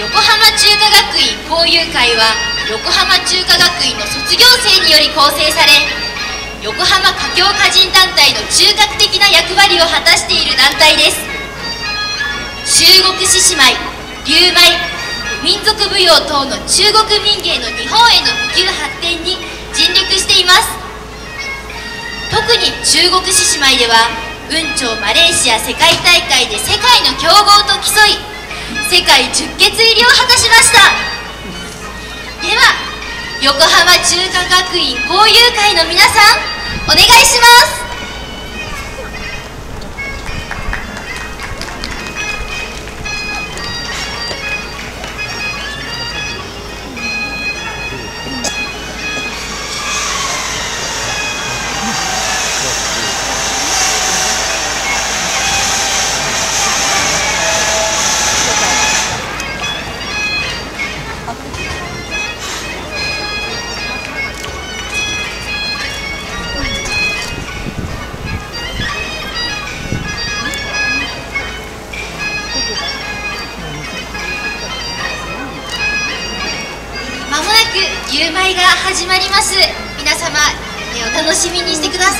横浜中華学院交友会は横浜中華学院の卒業生により構成され横浜華僑歌人団体の中核的な役割を果たしている団体です。中国獅子舞龍舞民族舞踊等の中国民芸の日本への普及発展に尽力しています。特に中国獅子舞では雲頂マレーシア世界大会で世界の強豪と競い世界十血入りを果たしました。では横浜中華学院交友会の皆さんお願いします。夕舞が始まります。皆様えお楽しみにしてください。